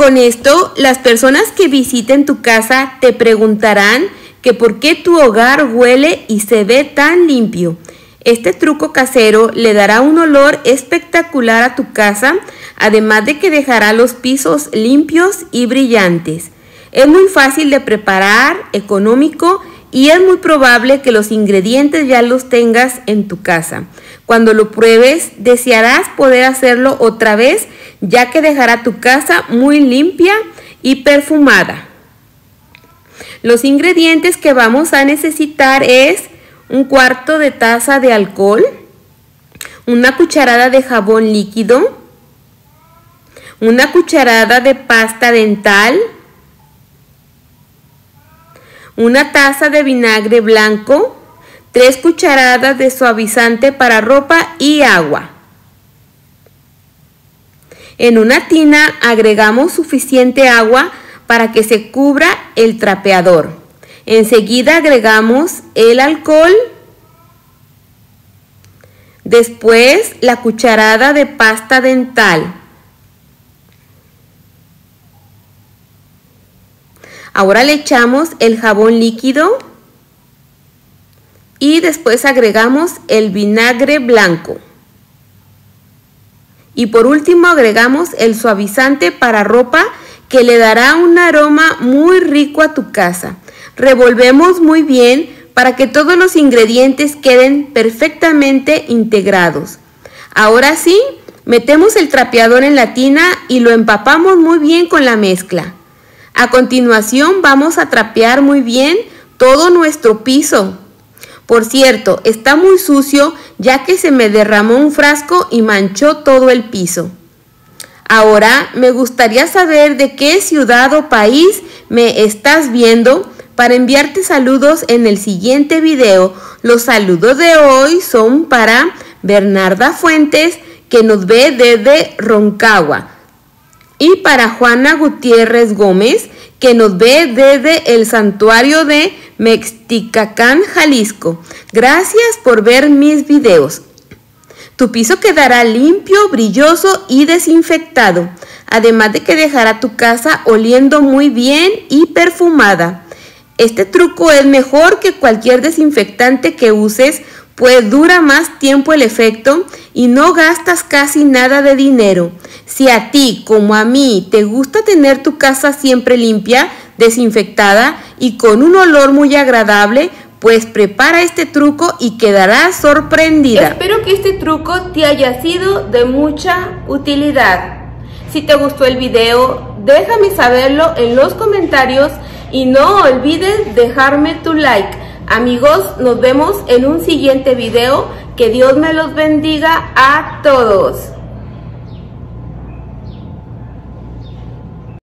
Con esto, las personas que visiten tu casa te preguntarán que por qué tu hogar huele y se ve tan limpio. Este truco casero le dará un olor espectacular a tu casa, además de que dejará los pisos limpios y brillantes. Es muy fácil de preparar, económico y es muy probable que los ingredientes ya los tengas en tu casa. Cuando lo pruebes, desearás poder hacerlo otra vez, ya que dejará tu casa muy limpia y perfumada. Los ingredientes que vamos a necesitar es un cuarto de taza de alcohol, una cucharada de jabón líquido, una cucharada de pasta dental, una taza de vinagre blanco, tres cucharadas de suavizante para ropa y agua. En una tina agregamos suficiente agua para que se cubra el trapeador. Enseguida agregamos el alcohol, después la cucharada de pasta dental. Ahora le echamos el jabón líquido y después agregamos el vinagre blanco. Y por último agregamos el suavizante para ropa que le dará un aroma muy rico a tu casa. Revolvemos muy bien para que todos los ingredientes queden perfectamente integrados. Ahora sí, metemos el trapeador en la tina y lo empapamos muy bien con la mezcla. A continuación vamos a trapear muy bien todo nuestro piso. Por cierto, está muy sucio ya que se me derramó un frasco y manchó todo el piso. Ahora me gustaría saber de qué ciudad o país me estás viendo para enviarte saludos en el siguiente video. Los saludos de hoy son para Bernarda Fuentes, que nos ve desde Roncagua. Y para Juana Gutiérrez Gómez, que nos ve desde el santuario de Mexticacán, Jalisco. Gracias por ver mis videos. Tu piso quedará limpio, brilloso y desinfectado, además de que dejará tu casa oliendo muy bien y perfumada. Este truco es mejor que cualquier desinfectante que uses, pues dura más tiempo el efecto y no gastas casi nada de dinero. Si a ti, como a mí, te gusta tener tu casa siempre limpia, desinfectada y con un olor muy agradable, pues prepara este truco y quedarás sorprendida. Espero que este truco te haya sido de mucha utilidad. Si te gustó el video, déjame saberlo en los comentarios y no olvides dejarme tu like. Amigos, nos vemos en un siguiente video. Que Dios me los bendiga a todos.